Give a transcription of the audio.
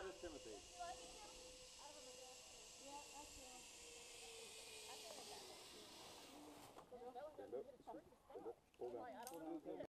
That is Timothy.